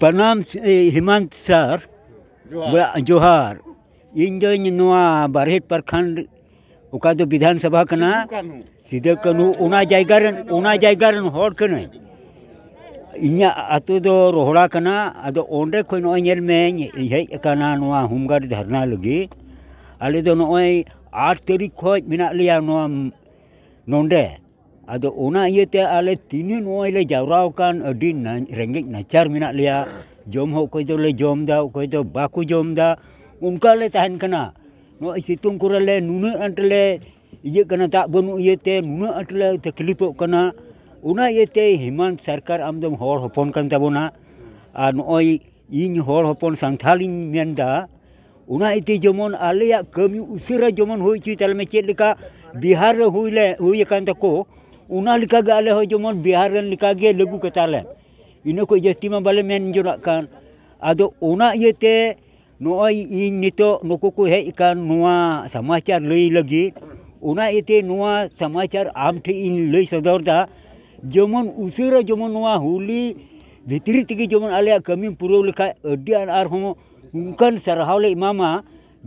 प्रणाम हेमंत सर जोहार इन बारहेट प्रखंड ᱚᱠᱟᱫᱚ ᱵᱤᱫᱷᱟᱱ ᱥᱚᱵᱷᱟ ᱠᱟᱱᱟ ᱥᱤᱫᱟᱹ ᱠᱟᱹᱱᱩ ᱚᱱᱟ ᱡᱟᱭᱜᱟ ᱨᱮᱱ ᱚᱱᱟ ᱡᱟᱭᱜᱟ ᱨᱮᱱ ᱦᱚᱲ ᱠᱟᱹᱱᱟᱹᱧ ᱤᱧᱟᱹᱜ ᱟᱛᱳ ᱫᱚ ᱨᱚᱦᱚᱲᱟ ᱠᱟᱱᱟ ᱟᱫᱚ ᱚᱸᱰᱮ ᱠᱷᱚᱱ ᱱᱚᱜᱼᱚᱭ ᱧᱮᱞ ᱢᱮᱧ ᱦᱮᱡ ᱟᱠᱟᱱᱟ ᱱᱚᱣᱟ ᱦᱳᱢᱜᱟᱨᱰ ᱫᱷᱟᱨᱱᱟ ᱞᱟᱹᱜᱤᱫ ᱟᱞᱮ ᱫᱚ ᱱᱚᱜᱼᱚᱭ ᱟᱴ ᱛᱟᱹᱨᱤᱠᱷ ᱠᱷᱚᱱ ᱢᱮᱱᱟᱜ ᱞᱮᱭᱟ ᱱᱚᱣᱟ ᱱᱚᱰᱮ ᱟᱫᱚ ᱚᱱᱟ ᱤᱭᱟᱹᱛᱮ ᱟᱞᱮ ᱛᱤᱱᱟᱹᱜ ᱱᱚᱜᱼᱚᱭ ᱞᱮ ᱡᱟᱣᱨᱟᱣ ᱟᱠᱟᱱ ᱟᱹᱰᱤ ᱨᱮᱸᱜᱮᱡ ᱱᱟᱪᱟᱨ ᱢᱮᱱᱟᱜ ᱞᱮᱭᱟ ᱡᱚᱢ ᱦᱚᱸ ᱚᱠᱚᱭ ᱫᱚᱞᱮ ᱡᱚᱢ ᱮᱫᱟ ᱚᱠᱚᱭ ᱫᱚ ᱵᱟᱠᱚ ᱡᱚᱢ ᱮᱫᱟ ᱚᱱᱠᱟ ᱞᱮ ᱛᱟᱦᱮᱱ ᱠᱟᱱᱟ ᱱᱚᱜᱼᱚᱭ ᱥᱤᱛᱩᱝ ᱠᱚᱨᱮ ᱞᱮ ᱱᱩᱱᱟᱹᱜ ᱟᱸᱴ ᱞᱮ ᱤᱭᱟᱹᱜ ᱠᱟᱱᱟ ᱫᱟᱜ ᱵᱟᱹᱱᱩᱜ ᱤᱭᱟᱹᱛᱮ ᱱᱩᱱᱟᱹᱜ ᱟᱸᱴ ᱞᱮ ᱛᱟᱠᱞᱤᱯᱚᱜ ᱠᱟᱱᱟ ᱚᱱᱟ ᱤᱭᱟᱹᱛᱮ ᱦᱮᱢᱚᱱᱛ ᱥᱚᱨᱠᱟᱨ ᱟᱢᱫᱚᱢ ᱦᱚᱲ ᱦᱚᱯᱚᱱ ᱠᱟᱱ ᱛᱟᱵᱚᱱᱟ ᱟᱨ ᱱᱚᱜᱼᱚᱭ ᱤᱧ ᱦᱚᱲ ᱦᱚᱯᱚᱱ ᱥᱟᱱᱛᱷᱟᱞᱤᱧ ᱢᱮᱱᱫᱟ ᱚᱱᱟ ᱤᱭᱟᱹᱛᱮ ᱡᱮᱢᱚᱱ ᱟᱞᱮᱭᱟᱜ ᱠᱟᱹᱢᱤ ᱩᱥᱟᱹᱨᱟ ᱡᱮᱢᱚᱱ ᱦᱩᱭ ᱦᱚᱪᱚᱭ ᱛᱟᱞᱮ ᱢᱮ ᱪᱮᱫ ᱞᱮᱠᱟ ᱵᱤᱦᱟᱨ ᱨᱮ ᱦᱩᱭ ᱞᱮ ᱦᱩᱭ ᱟᱠᱟᱱ ᱛᱟᱠᱚ ᱚᱱᱟ ᱞᱮᱠᱟ ᱜᱮ ᱟᱞᱮ ᱦᱚᱸ ᱡᱮᱢᱚᱱ ᱵᱤᱦᱟᱨ ᱨᱮᱱ ᱞᱮᱠᱟ ᱜᱮ ᱞᱟᱹᱜᱩ ᱠᱟᱛᱟᱞᱮ ᱤᱱᱟᱹ ᱠᱷᱚᱡ ᱡᱟᱹᱥᱛᱤ ᱢᱟ ᱵᱟᱞᱮ ᱢᱮᱱ ᱡᱚᱱᱟᱜ ᱠᱟᱱ ᱟᱫᱚ ᱚᱱᱟ ᱤᱭᱟᱹᱛᱮ ᱱᱚᱜᱼᱚᱭ ᱤᱧ ᱱᱤᱛᱚᱜ ᱱᱩᱠᱩ ᱠᱚ ᱦᱮᱡ ᱟᱠᱟᱱ ᱱᱚᱣᱟ ᱥᱚᱢᱟᱪᱟᱨ ᱞᱟᱹᱭ ᱞᱟᱹᱜᱤᱫ ᱚᱱᱟ ᱤᱭᱟᱹᱛᱮ ᱱᱚᱣᱟ ᱥᱚᱢᱟᱪᱟᱨ ᱟᱢ ᱴᱷᱮᱡ ᱤᱧ ᱞᱟᱹᱭ ᱥᱚᱫᱚᱨᱫᱟ ᱡᱮᱢᱚᱱ ᱩᱥᱟᱹᱨᱟ ᱡᱮᱢᱚᱱ ᱱᱚᱣᱟ ᱦᱩᱞᱤ ᱵᱷᱤᱛᱨᱤ ᱛᱮᱜᱮ ᱡᱮᱢᱚᱱ ᱟᱞᱮᱭᱟᱜ ᱠᱟᱹᱢᱤᱢ ᱯᱩᱨᱟᱹᱣ ᱞᱮᱠᱷᱟᱡ ᱟᱹᱰᱤ ᱟᱨᱦᱚᱸ ᱚᱱᱠᱟᱱ ᱥᱟᱨᱦᱟᱣ ᱞᱮ ᱮᱢᱟᱢᱟ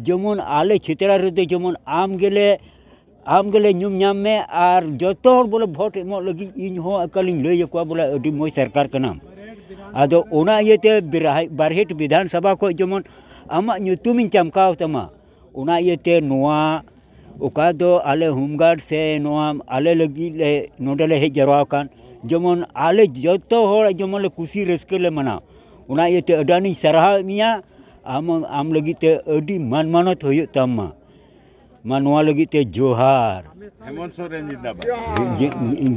ᱡᱮᱢᱚᱱ ᱟᱞᱮ ᱪᱷᱮᱛᱨᱟ ᱨᱮᱫᱚ ᱡᱮᱢᱚᱱ ᱟᱢ ᱜᱮᱞᱮ ᱟᱢ ᱜᱮᱞᱮ ᱧᱩᱢ ᱧᱟᱢ ᱢᱮ ᱟᱨ ᱡᱚᱛᱚ ᱦᱚᱲ ᱵᱚᱞᱮ ᱵᱷᱳᱴ ᱮᱢᱚᱜ ᱞᱟᱹᱜᱤᱫ ᱤᱧ ᱦᱚᱸ ᱟᱠᱟᱞᱤᱧ ᱞᱟᱹᱭ ᱟᱠᱚᱣᱟ ᱵᱚᱞᱮ ᱟᱹᱰᱤ ᱢᱚᱡᱽ ᱥᱚᱨᱠᱟᱨ ᱠᱟᱱᱟᱢ ᱟᱫᱚ ᱚᱱᱟ ᱤᱭᱟᱹᱛᱮ ᱵᱟᱨᱦᱮᱴ ᱵᱤᱫᱷᱟᱱ ᱥᱚᱵᱷᱟ ᱠᱷᱚᱡ ᱡᱮᱢᱚᱱ ᱟᱢᱟᱜ ᱧᱩᱛᱩᱢᱤᱧ ᱪᱟᱢᱠᱟᱣ ᱛᱟᱢᱟ ᱚᱱᱟ ᱤᱭᱟᱹᱛᱮ ᱱᱚᱣᱟ ᱚᱠᱟ ᱫᱚ ᱟᱞᱮ ᱦᱳᱢᱜᱟᱨᱰ ᱥᱮ ᱱᱚᱣᱟ ᱟᱞᱮ ᱞᱟᱹᱜᱤᱫ ᱞᱮ ᱱᱚᱰᱮ ᱞᱮ ᱦᱮᱡ ᱡᱟᱣᱨᱟ ᱟᱠᱟᱱ ᱡᱮᱢᱚᱱ ᱟᱞᱮ ᱡᱚᱛᱚ ᱦᱚᱲ ᱡᱮᱢᱚᱱ ᱞᱮ ᱠᱩᱥᱤ ᱨᱟᱹᱥᱠᱟᱹ ᱞᱮ ᱢᱟᱱᱟᱣ ᱚᱱᱟ ᱤᱭᱟᱹᱛᱮ ᱟᱹᱰᱤ ᱟᱹᱱᱤᱧ ᱥᱟᱨᱦᱟᱣᱮᱫ ᱢᱮᱭᱟ ᱟᱢ ᱟᱢ ᱞᱟᱹᱜᱤᱫ ᱛᱮ ᱟᱹᱰᱤ ᱢᱟᱱ ᱢᱟᱱᱚᱛ ᱦᱩᱭᱩᱜ ᱛᱟᱢ ᱢᱟ मानवा लगी ते जोहार हेमंत सोरेन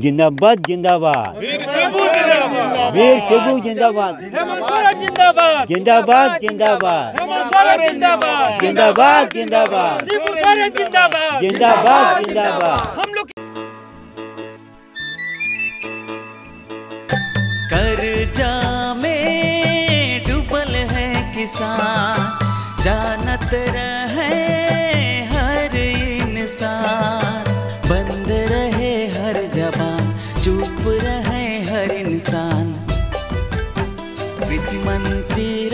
जिंदाबाद जिंदाबाद वीर सेबू जिंदाबाद जिंदाबाद जिंदाबाद जिंदाबाद जिंदाबाद जिंदाबाद जिंदाबाद जिंदाबाद हम लोग कर्जा में डूबल है किसान जानत रहे रहे हर इंसान। कृषि मंत्री